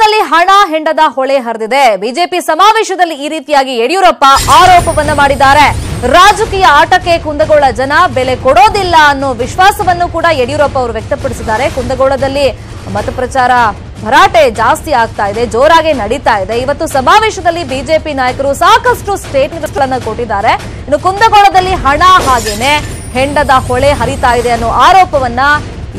ಕುಂದಗೋಳದಲ್ಲಿ ಹಣ ಹೆಂಡದ ಹೊಳೆ ಹರಿದಿದೆ. ಬಿಜೆಪಿ ಸಮಾವೇಶದಲ್ಲಿ ಈ ರೀತಿಯಾಗಿ ಯಡಿಯೂರಪ್ಪ ಆರೋಪವನ್ನು ಮಾಡಿದ್ದಾರೆ. ರಾಜಕೀಯ ಆಟಕ್ಕೆ ಕುಂದಗೋಳ ಜನ ಬೆಲೆ ಕೊಡೋದಿಲ್ಲ ಅನ್ನೋ ವಿಶ್ವಾಸವನ್ನು ಕೂಡ ಯಡಿಯೂರಪ್ಪ ಅವರು ವ್ಯಕ್ತಪಡಿಸಿದ್ದಾರೆ. ಕುಂದಗೋಳದಲ್ಲಿ ಮತಪ್ರಚಾರ ಭರಾಟೆ ಜಾಸ್ತಿ ಆಗ್ತಾ ಇದೆ, ಜೋರಾಗಿ ನಡೀತಾ ಇದೆ. ಇವತ್ತು ಸಮಾವೇಶದಲ್ಲಿ ಬಿಜೆಪಿ ನಾಯಕರು ಸಾಕಷ್ಟು ಸ್ಟೇಟ್ಮೆಂಟ್ಗಳನ್ನು ಕೊಟ್ಟಿದ್ದಾರೆ. ಇನ್ನು ಕುಂದಗೋಳದಲ್ಲಿ ಹಣ ಹಾಗೇನೆ, ಹೆಂಡದ ಹೊಳೆ ಹರಿತಾ ಇದೆ ಅನ್ನೋ ಆರೋಪವನ್ನ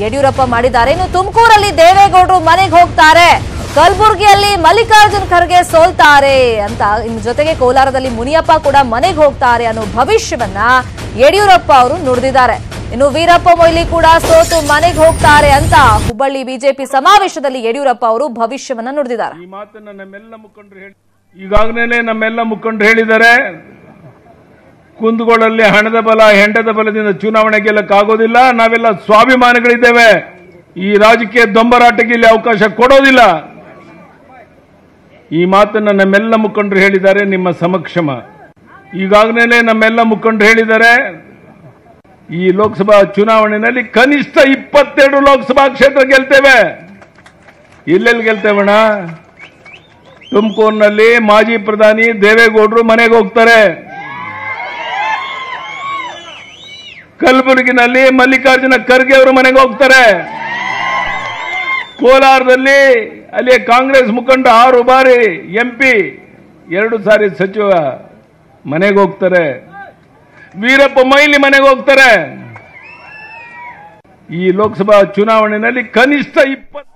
ಯಡಿಯೂರಪ್ಪ ಮಾಡಿದ್ದಾರೆ. ಇನ್ನು ತುಮಕೂರಲ್ಲಿ ದೇವೇಗೌಡರು ಮನೆಗೆ ಹೋಗ್ತಾರೆ. ಕಲಬುರಗಿಯಲ್ಲಿ ಮಲ್ಲಿಕಾರ್ಜುನ್ ಖರ್ಗೆ ಸೋಲ್ತಾರೆ ಅಂತ. ಇನ್ನು ಜೊತೆಗೆ ಕೋಲಾರದಲ್ಲಿ ಮುನಿಯಪ್ಪ ಕೂಡ ಮನೆಗೆ ಹೋಗ್ತಾರೆ ಅನ್ನೋ ಭವಿಷ್ಯವನ್ನ ಯಡಿಯೂರಪ್ಪ ಅವರು ನುಡಿದಿದ್ದಾರೆ. ಇನ್ನು ವೀರಪ್ಪ ಮೊಯ್ಲಿ ಕೂಡ ಸೋತು ಮನೆಗೆ ಹೋಗ್ತಾರೆ ಅಂತ ಹುಬ್ಬಳ್ಳಿ ಬಿಜೆಪಿ ಸಮಾವೇಶದಲ್ಲಿ ಯಡಿಯೂರಪ್ಪ ಅವರು ಭವಿಷ್ಯವನ್ನ ನುಡಿದಿದ್ದಾರೆ. ಈ ಮಾತನ್ನ ಈಗಾಗಲೇ ನಮ್ಮೆಲ್ಲ ಮುಖಂಡರು ಹೇಳಿದ್ದಾರೆ. ಕುಂದಗೋಳಲ್ಲಿ ಹಣದ ಬಲ, ಹೆಂಡದ ಬಲದಿಂದ ಚುನಾವಣೆ ಗೆಲ್ಲಕ್ಕಾಗೋದಿಲ್ಲ ನಾವೆಲ್ಲ ಸ್ವಾಭಿಮಾನಿಗಳಿದ್ದೇವೆ. ಈ ರಾಜಕೀಯ ದೊಂಬರಾಟಕ್ಕೆ ಇಲ್ಲಿ ಅವಕಾಶ ಕೊಡೋದಿಲ್ಲ. ಈ ಮಾತನ್ನ ನಮ್ಮೆಲ್ಲ ಮುಖಂಡರು ಹೇಳಿದ್ದಾರೆ, ನಿಮ್ಮ ಸಮಕ್ಷಮ. ಈಗಾಗಲೇ ನಮ್ಮೆಲ್ಲ ಮುಖಂಡರು ಹೇಳಿದ್ದಾರೆ, ಈ ಲೋಕಸಭಾ ಚುನಾವಣೆಯಲ್ಲಿ ಕನಿಷ್ಠ ಇಪ್ಪತ್ತೆರಡು ಲೋಕಸಭಾ ಕ್ಷೇತ್ರ ಗೆಲ್ತೇವೆ. ಎಲ್ಲೆಲ್ಲಿ ಗೆಲ್ತೇವಣ್ಣ ತುಮಕೂರಿನಲ್ಲಿ ಮಾಜಿ ಪ್ರಧಾನಿ ದೇವೇಗೌಡರು ಮನೆಗೆ ಹೋಗ್ತಾರೆ. ಕಲಬುರಗಿನಲ್ಲಿ ಮಲ್ಲಿಕಾರ್ಜುನ ಖರ್ಗೆ ಅವರು ಮನೆಗೆ ಹೋಗ್ತಾರೆ. ಕೋಲಾರದಲ್ಲಿ ಅಲ್ಲಿ ಕಾಂಗ್ರೆಸ್ ಮುಖಂಡ ಆರು ಬಾರಿ ಎಂಪಿ, ಎರಡು ಸಾರಿ ಸಚಿವ ಮನೆಗೆ ಹೋಗ್ತಾರೆ. ವೀರಪ್ಪ ಮೈಲಿ ಮನೆಗೆ ಹೋಗ್ತಾರೆ. ಈ ಲೋಕಸಭಾ ಚುನಾವಣೆಯಲ್ಲಿ ಕನಿಷ್ಠ ಇಪ್ಪತ್ತು